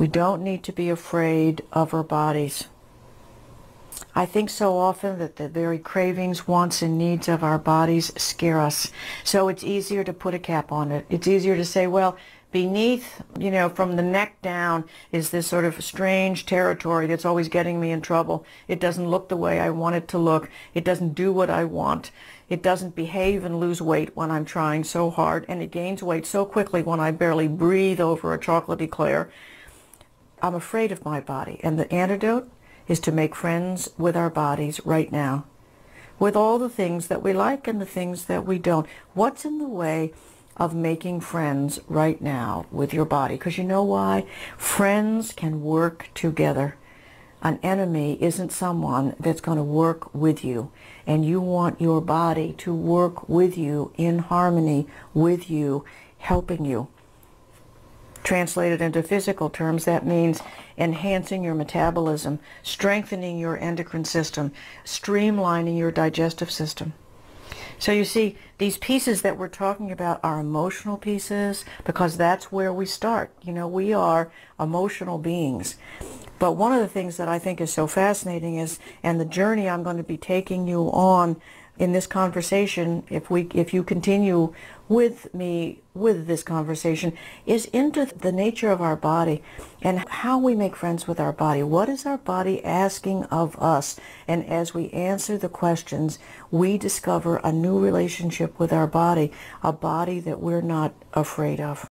We don't need to be afraid of our bodies. I think so often that the very cravings, wants, and needs of our bodies scare us. So it's easier to put a cap on it. It's easier to say, well, beneath, you know, from the neck down is this sort of strange territory that's always getting me in trouble. It doesn't look the way I want it to look. It doesn't do what I want. It doesn't behave and lose weight when I'm trying so hard, and it gains weight so quickly when I barely breathe over a chocolate eclair. I'm afraid of my body, and the antidote is to make friends with our bodies right now, with all the things that we like and the things that we don't. What's in the way of making friends right now with your body? Because you know why? Friends can work together. An enemy isn't someone that's going to work with you. And you want your body to work with you in harmony with you, helping you. Translated into physical terms, that means enhancing your metabolism, strengthening your endocrine system, streamlining your digestive system. So you see, these pieces that we're talking about are emotional pieces because that's where we start. You know, we are emotional beings. But one of the things that I think is so fascinating is, and the journey I'm going to be taking you on in this conversation, if we, if you continue with me with this conversation, is into the nature of our body and how we make friends with our body. What is our body asking of us? And as we answer the questions, we discover a new relationship with our body, a body that we're not afraid of.